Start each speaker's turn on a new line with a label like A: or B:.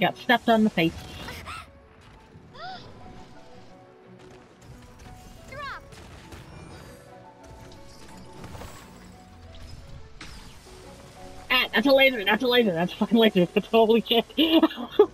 A: Got stepped on the face. Ah, that's a laser, that's a laser, that's a fucking laser. Holy shit.